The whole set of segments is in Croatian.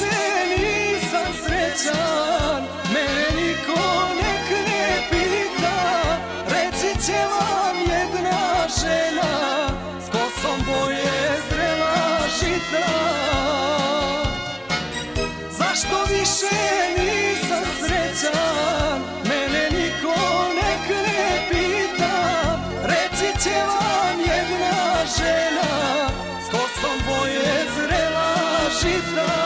više nisam srećan. Mene niko nek ne pita Reći će vam jedna žena. S kosom boje zrela žita. Zašto više nisam srećan? Mene niko nek ne pita Reći će vam jedna žena. S kosom boje zrela žita.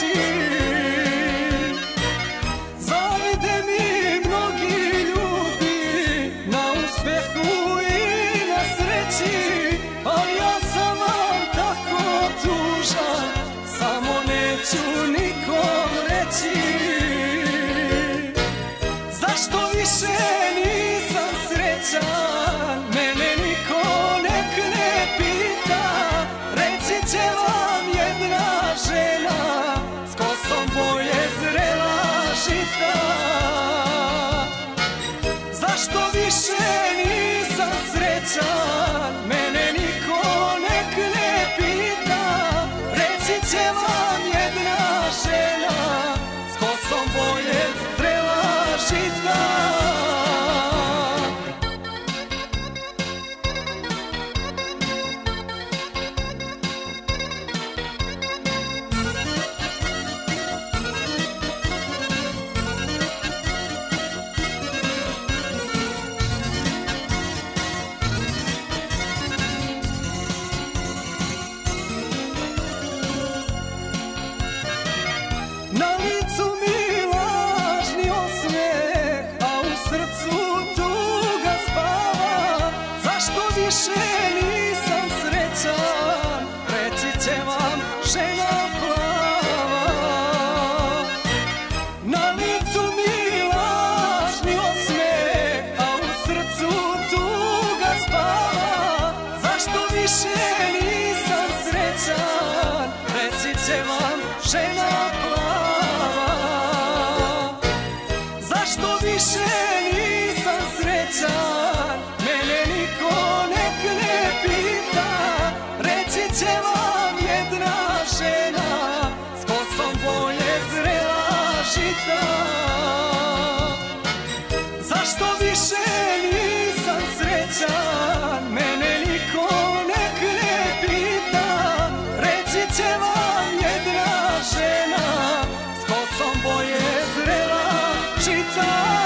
Reći Zavide mi mnogi ljudi na uspehu i na sreći Ali ja sam vam tako tužan, samo neću nikom reći. Zašto više Zašto više nisam srećan, reći će vam žena plava. Na licu mi lažni osmijeh, a u srcu tuga spava. Zašto više nisam srećan, reći će vam žena srećan, mene niko nek ne pita. Reći će vam jedna žena, s kosom boje zrela žita